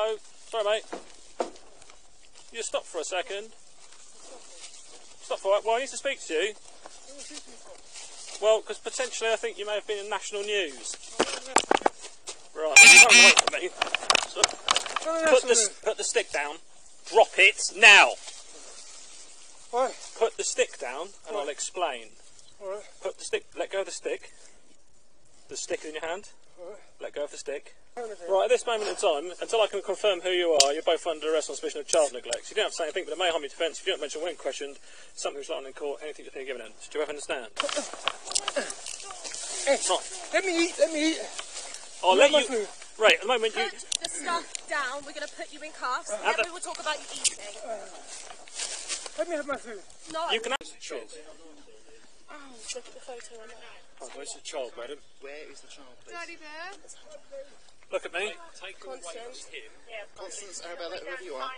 hello. Sorry, mate. You stop for a second. Stop for it. Well, I need to speak to you. Well, because potentially I think you may have been in national news. Right, you can't wait for me. So, put, the, put the stick down. Drop it now. Why? Put the stick down and I'll explain. Alright, Put the stick, let go of the stick. The stick in your hand. alright. Let go of the stick. Right. Right, at this moment in time, until I can confirm who you are, you're both under arrest on suspicion of child neglect. You don't have to say anything, but it may harm your defence if you don't mention when questioned, something was lying in court, anything to think of evidence. Do you ever understand? Right. Let me eat, let me eat. I'll Let let my you. food. Right, at the moment you. Put the stuff down. We're going to put you in cuffs. Have then the- we will talk about you eating. Let me have my food. No. You can. Oh, look at the photo on there. Oh, where's the child, madam? Where is the child, please? Daddy bear. Look at me. Constance. Constance, Arabella, whoever you are.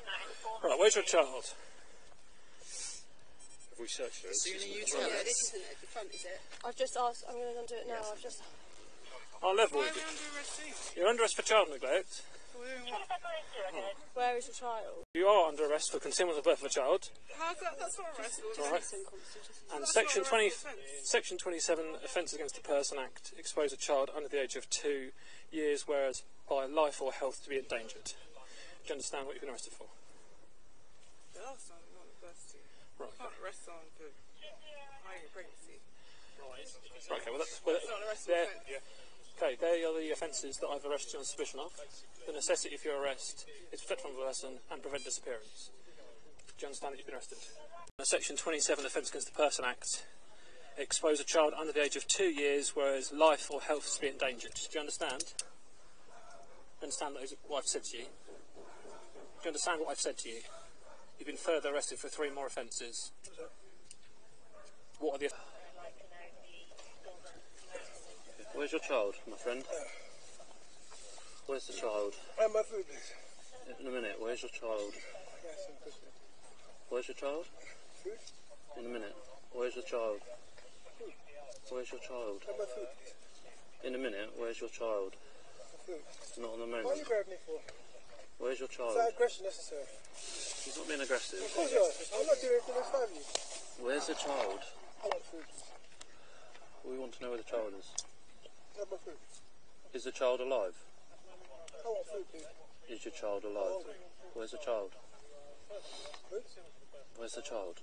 Right, where's your child? Have we searched her? Sooner you tell us. This isn't it. The front is it? I've just asked. I'm going to undo it now. I've just. I'll level with you. You're under arrest for child neglect. Where is the child? You are under arrest for concealment of birth of a child. How's that? That's not arrestable. All right. And section 20, section 27, Offences Against the Person Act, expose a child under the age of two years, whereas by life or health to be endangered. Do you understand what you've been arrested for? The last one, not the first two. Right. Can't arrest someone for hiding pregnancy. Right, okay, well, that's, well, It's not okay, they are the offences that I've arrested you on suspicion of. The necessity for your arrest is to protect from lesson and prevent disappearance. Do you understand that you've been arrested? Uh, Section 27, of the Offence Against the Person Act, expose a child under the age of two years, whereas life or health is to be endangered. Do you understand? Understand those, what I've said to you? Do you understand what I've said to you? You've been further arrested for three more offences. What are the Where's your child, my friend? Where's the child? Have my food, please. In a minute, where's your child? Yes, some cookies. Where's your child? Food? In a minute. Where's your child? Where's your child? Have my food, please. In a minute, where's your child? My food. Not on the moment. Why you moment. grab me for? Where's your child? Is that aggression necessary? He's not being aggressive. Of course you are. I'm not doing anything that's family. Where's the child? I want food. We want to know where the child is. Is the child alive? Is your child alive? Where's the child? Where's the child?